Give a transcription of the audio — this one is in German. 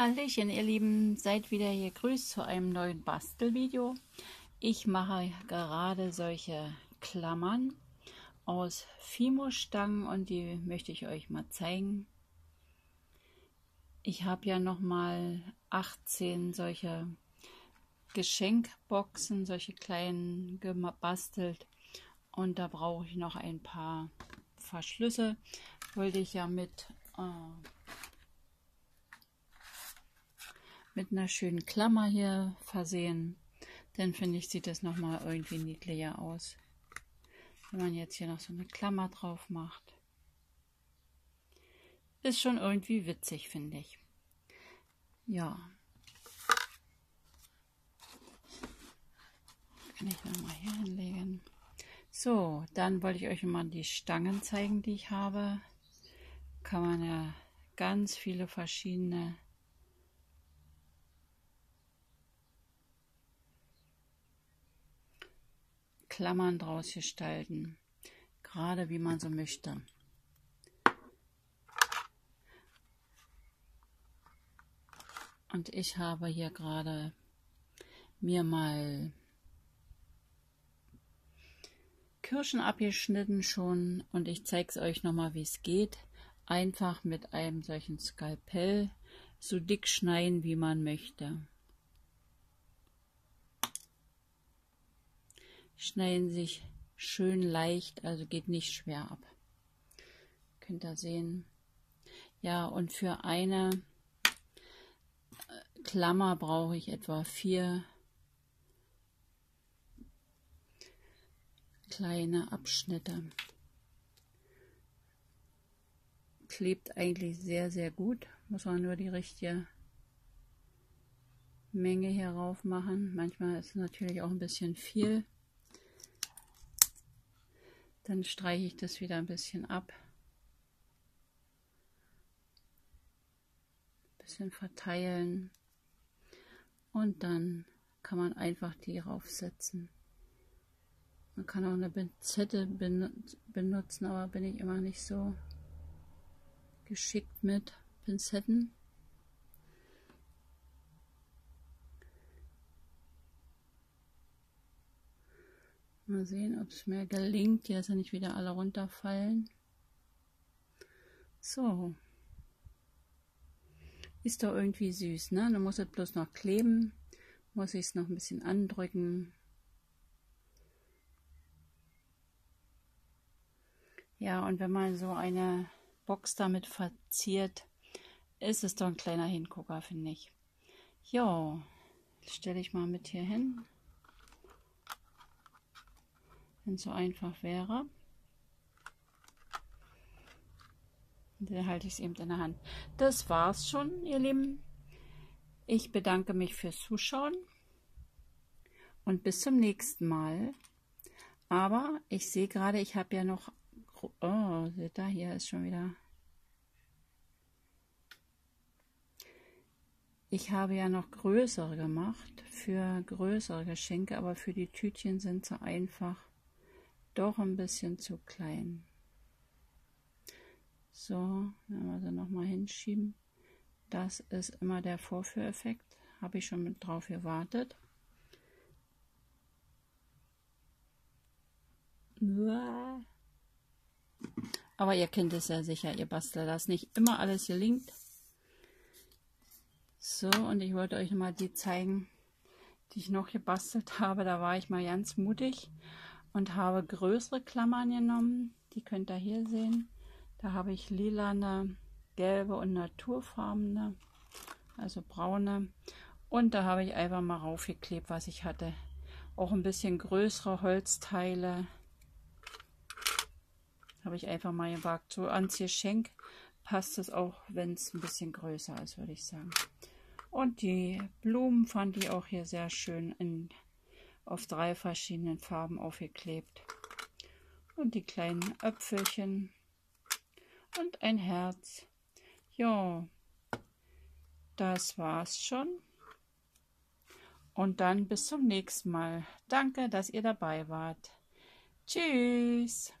Hallöchen ihr Lieben, seid wieder hier grüßt zu einem neuen Bastelvideo. Ich mache gerade solche Klammern aus Fimo-Stangen und die möchte ich euch mal zeigen. Ich habe ja noch mal 18 solche Geschenkboxen, solche kleinen gebastelt und da brauche ich noch ein paar Verschlüsse. Wollte ich ja mit äh, mit einer schönen Klammer hier versehen. Dann finde ich, sieht das nochmal irgendwie niedlicher aus. Wenn man jetzt hier noch so eine Klammer drauf macht. Ist schon irgendwie witzig, finde ich. Ja. Kann ich nochmal hier hinlegen. So, dann wollte ich euch mal die Stangen zeigen, die ich habe. Kann man ja ganz viele verschiedene Klammern draus gestalten, gerade wie man so möchte. Und ich habe hier gerade mir mal Kirschen abgeschnitten schon und ich zeige es euch nochmal, wie es geht. Einfach mit einem solchen Skalpell so dick schneiden, wie man möchte. Schneiden sich schön leicht, also geht nicht schwer ab. Könnt ihr sehen. Ja, und für eine äh, Klammer brauche ich etwa vier kleine Abschnitte. Klebt eigentlich sehr, sehr gut. Muss man nur die richtige Menge hierauf machen. Manchmal ist es natürlich auch ein bisschen viel. Dann streiche ich das wieder ein bisschen ab. Ein bisschen verteilen. Und dann kann man einfach die raufsetzen. Man kann auch eine Pinzette benutzen, aber bin ich immer nicht so geschickt mit Pinzetten. Mal sehen, ob es mir gelingt, dass ja nicht wieder alle runterfallen. So. Ist doch irgendwie süß, ne? Dann muss es bloß noch kleben. Muss ich es noch ein bisschen andrücken. Ja, und wenn man so eine Box damit verziert, ist es doch ein kleiner Hingucker, finde ich. Jo, stelle ich mal mit hier hin wenn es so einfach wäre. dann halte ich es eben in der Hand. Das war's schon, ihr Lieben. Ich bedanke mich fürs Zuschauen und bis zum nächsten Mal. Aber ich sehe gerade, ich habe ja noch... Oh, seht ihr, hier ist schon wieder... Ich habe ja noch größere gemacht für größere Geschenke, aber für die Tütchen sind sie einfach doch ein bisschen zu klein. So, wenn wir sie nochmal hinschieben. Das ist immer der Vorführeffekt. Habe ich schon mit drauf gewartet. Aber ihr kennt es ja sicher, ihr Bastler, dass nicht immer alles gelingt. So, und ich wollte euch mal die zeigen, die ich noch gebastelt habe. Da war ich mal ganz mutig und habe größere Klammern genommen. Die könnt ihr hier sehen. Da habe ich lilane, gelbe und naturfarbene, also braune. Und da habe ich einfach mal raufgeklebt, was ich hatte. Auch ein bisschen größere Holzteile. Habe ich einfach mal gewagt. So ans Geschenk passt es auch, wenn es ein bisschen größer ist, würde ich sagen. Und die Blumen fand ich auch hier sehr schön in auf drei verschiedenen Farben aufgeklebt. Und die kleinen Äpfelchen und ein Herz. Ja, das war's schon. Und dann bis zum nächsten Mal. Danke, dass ihr dabei wart. Tschüss.